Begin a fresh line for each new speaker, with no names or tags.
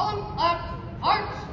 on left, arch,